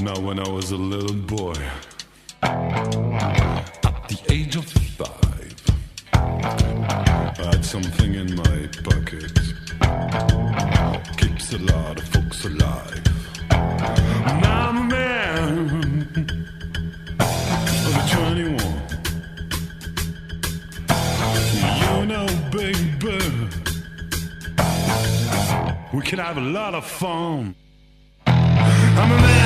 Now, when I was a little boy, at the age of five, I had something in my pocket. Keeps a lot of folks alive. Now I'm a man of 21. You know, baby, we can have a lot of fun. I'm a man.